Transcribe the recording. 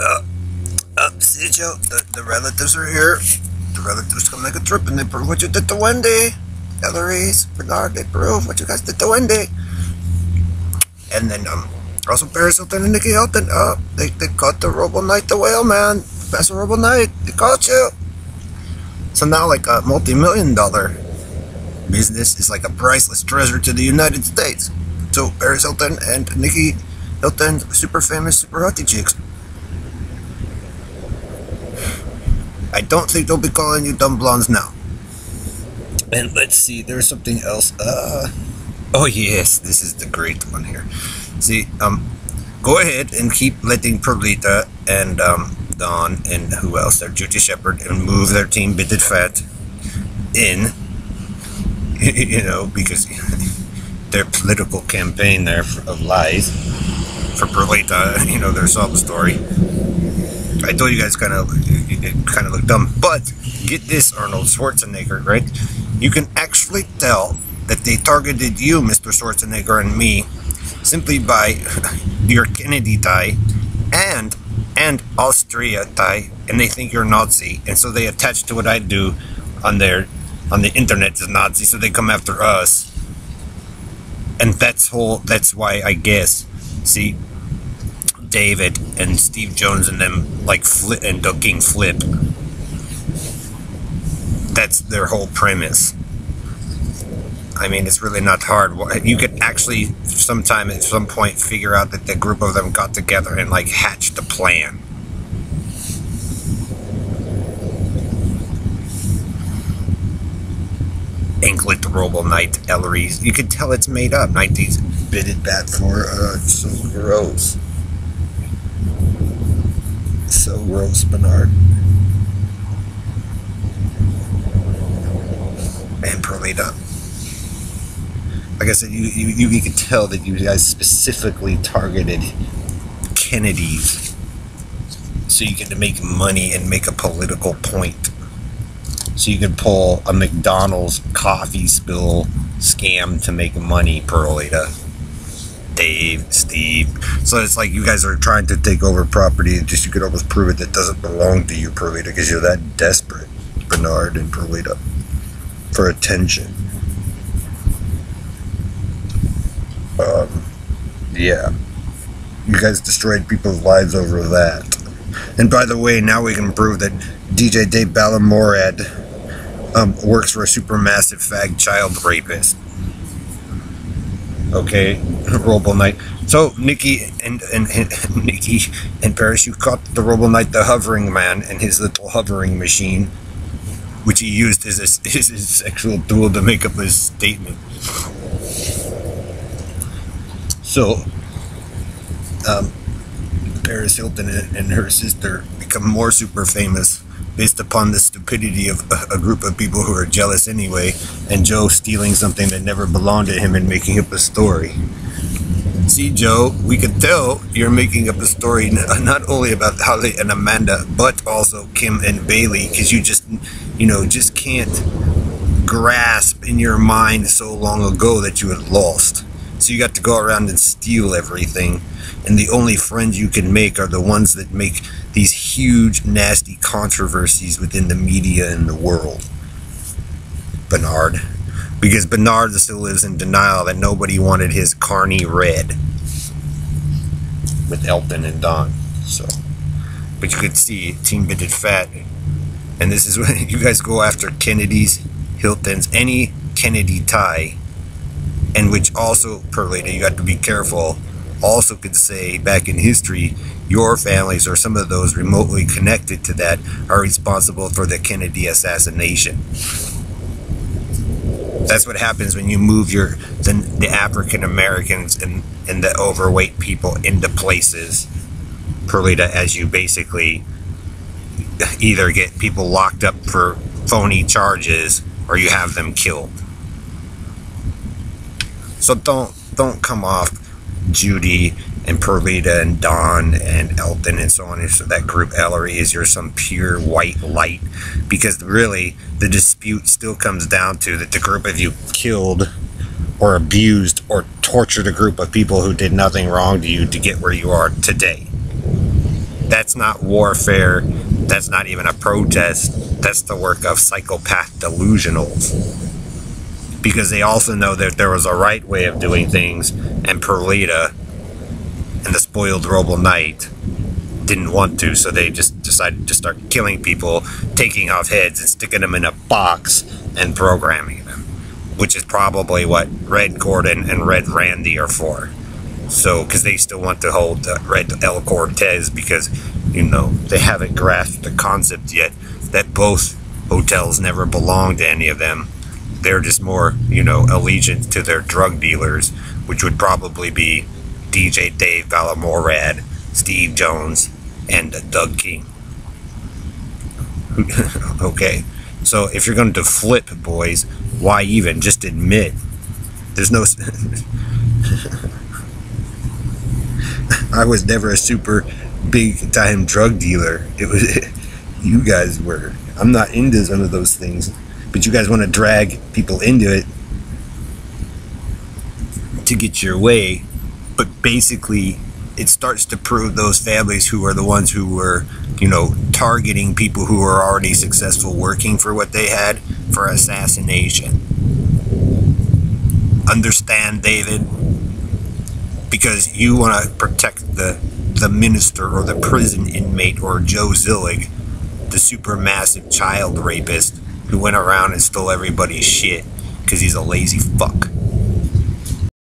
Uh, uh, see, Joe, the, the relatives are here. The relatives come make a trip and they prove what you did to Wendy. Eloise, Bernard, they prove what you guys did to Wendy. And then, um, also Paris Hilton and Nicky Hilton, uh, they, they caught the Robo Knight the whale, man. Professor Robo Knight, they caught you. So now, like a multi million dollar business is like a priceless treasure to the United States. So, Paris Hilton and Nicky Hilton, super famous, super hottie chicks. I don't think they'll be calling you dumb blondes now. And let's see, there's something else. Uh, oh yes, this is the great one here. See, um, go ahead and keep letting Perlita and um, Don and who else? Their Judy Shepard and move their team Bitted Fat in. You know, because their political campaign there of lies for Perlita, you know, their sob story. I told you guys kind of kind of dumb, but get this, Arnold Schwarzenegger, right? You can actually tell that they targeted you, Mr. Schwarzenegger, and me simply by your Kennedy tie and and Austria tie, and they think you're Nazi, and so they attach to what I do on their on the internet as Nazi, so they come after us, and that's whole. That's why I guess. See, David and Steve Jones and them like flip and ducking flip. That's their whole premise. I mean, it's really not hard. You could actually, sometime at some point, figure out that the group of them got together and like hatched a plan. Anklet, Robo Knight, Ellery. You could tell it's made up. 90s bitted bat for uh, so gross. So gross, Bernard. And Perlita. Like I said, you, you, you could tell that you guys specifically targeted Kennedy's so you to make money and make a political point. So you could pull a McDonald's coffee spill scam to make money, Perlita. Dave, Steve. So it's like you guys are trying to take over property and just you could almost prove it that doesn't belong to you, Perlita, because you're that desperate, Bernard and Perlita, for attention. Um, yeah. You guys destroyed people's lives over that. And by the way, now we can prove that DJ Dave Ballamorad um, works for a supermassive fag child rapist okay, Robo Knight. So Nicky and, and, and Nicky and Paris, you caught the Robo Knight, the hovering man, and his little hovering machine, which he used as, a, as his sexual tool to make up his statement. So, um, Paris Hilton and her sister become more super famous based upon the stupidity of a, a, group of people who are jealous anyway, and Joe stealing something that never belonged to him and making up a story. See, Joe, we could tell you're making up a story uh, not only about Holly and Amanda, but also Kim and Bailey, because you just, you know, just can't grasp in your mind so long ago that you had lost. So you got to go around and steal everything. And the only friends you can make are the ones that make these huge, nasty controversies within the media and the world. Bernard. Because Bernard still lives in denial that nobody wanted his carny red with Elton and Don. So, but you could see Team Bitted Fat. And this is when you guys go after Kennedy's, Hilton's, any Kennedy tie and which also, Perlita, you have to be careful, also could say back in history, your families or some of those remotely connected to that are responsible for the Kennedy assassination. That's what happens when you move your the, the African Americans and, and the overweight people into places, Perlita, as you basically either get people locked up for phony charges or you have them killed. So don't don't come off Judy and Perlita and Don and Elton and so on. So that group Ellery is your some pure white light because really the dispute still comes down to that the group of you killed or abused or tortured a group of people who did nothing wrong to you to get where you are today. That's not warfare. That's not even a protest. That's the work of psychopath delusionals. Because they also know that there was a right way of doing things, and Perlita and the spoiled Roble Knight didn't want to, so they just decided to start killing people, taking off heads and sticking them in a box and programming them, which is probably what Red Gordon and Red Randy are for. So, because they still want to hold Red El Cortez because, you know, they haven't grasped the concept yet that both hotels never belonged to any of them. They're just more, you know, allegiance to their drug dealers, which would probably be DJ Dave Valamorad, Steve Jones, and Doug King. okay, so if you're going to flip, boys, why even? Just admit. There's no. I was never a super big time drug dealer. It was you guys were. I'm not into some of those things, but you guys want to drag people into it to get your way. But basically, it starts to prove those families who are the ones who were, you know, targeting people who were already successful working for what they had for assassination. Understand, David? Because you want to protect the the minister or the prison inmate or Joe Zillig, the supermassive child rapist who went around and stole everybody's shit because he's a lazy fuck.